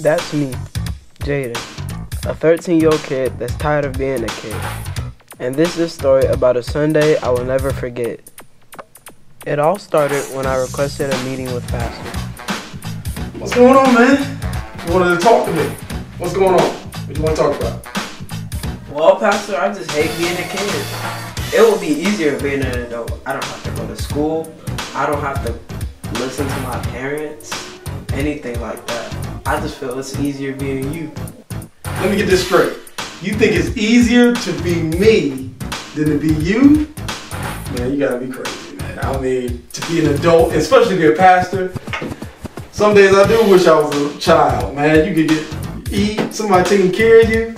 That's me, Jaden, a 13 year old kid that's tired of being a kid. And this is a story about a Sunday I will never forget. It all started when I requested a meeting with Pastor. What's going on, man? You wanted to talk to me. What's going on? What do you want to talk about? Well, Pastor, I just hate being a kid. It would be easier being an adult. I don't have to go to school. I don't have to listen to my parents, anything like that. I just feel it's easier being you. Let me get this straight. You think it's easier to be me than to be you? Man, you gotta be crazy, man. I mean, to be an adult, especially to be a pastor, some days I do wish I was a child, man. You could get eat, somebody taking care of you,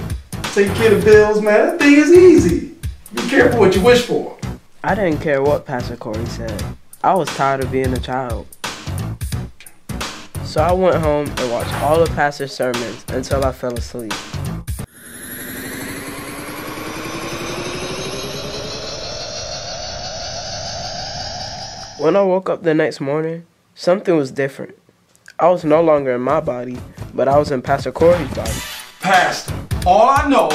taking care of bills, man. That thing is easy. Be careful what you wish for. I didn't care what Pastor Corey said. I was tired of being a child. So I went home and watched all the pastor's sermons until I fell asleep. When I woke up the next morning, something was different. I was no longer in my body, but I was in Pastor Corey's body. Pastor, all I know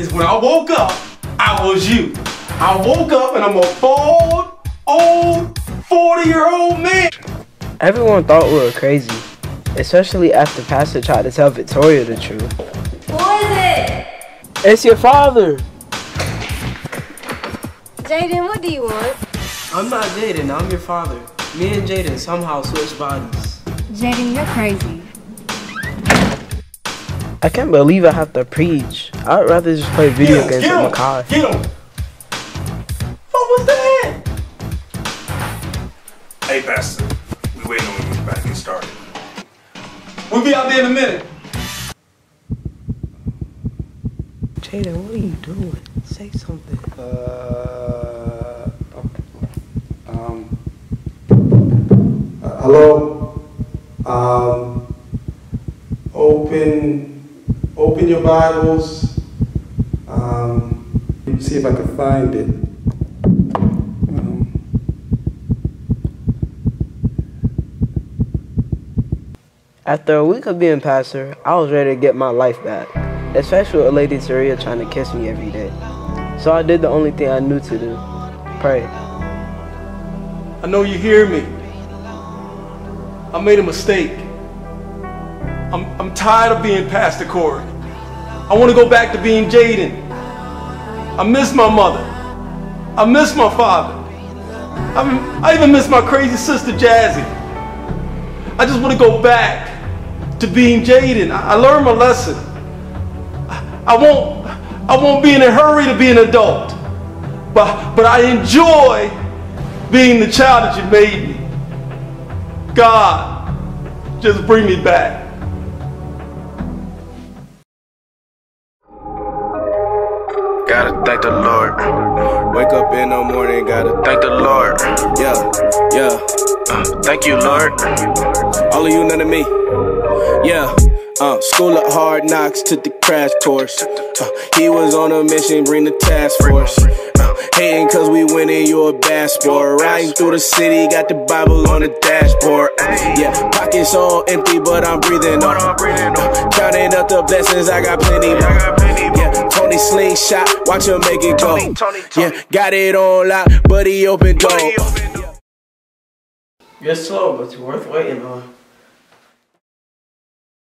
is when I woke up, I was you. I woke up and I'm a bald, old, 40 year old man. Everyone thought we were crazy, especially after Pastor tried to tell Victoria the truth. Who is it? It's your father! Jaden, what do you want? I'm not Jaden, I'm your father. Me and Jaden somehow switched bodies. Jaden, you're crazy. I can't believe I have to preach. I'd rather just play video games with my car. Get him. What was that? Hey, Pastor, we waiting on you to get started. We'll be out there in a minute. Jaden, what are you doing? Say something. Uh, um, uh, hello. Um, open, open your Bibles. Um, let me see if I can find it. After a week of being pastor, I was ready to get my life back, especially with a Lady Taria trying to kiss me every day. So I did the only thing I knew to do pray. I know you hear me. I made a mistake. I'm, I'm tired of being Pastor Corey. I want to go back to being Jaden. I miss my mother. I miss my father. I, I even miss my crazy sister Jazzy. I just want to go back to being Jaden. I, I learned my lesson. I, I won't I won't be in a hurry to be an adult. But but I enjoy being the child that you made me. God, just bring me back. Gotta thank the Lord. Wake up in the morning, gotta thank the Lord. Yeah, yeah. Uh, thank you, Lord. All of you, none of me. Yeah. Uh, school of hard knocks took the crash course. Uh, he was on a mission, bring the task force. Uh, hating cause we winning, you a bad sport. Riding through the city, got the Bible on the dashboard. Uh, yeah, pockets all empty, but I'm breathing on. Uh, counting up the blessings, I got plenty more. Yeah, Tony slingshot, watch him make it go. Yeah, got it on lock, but he open door. You're slow, but you're worth waiting on.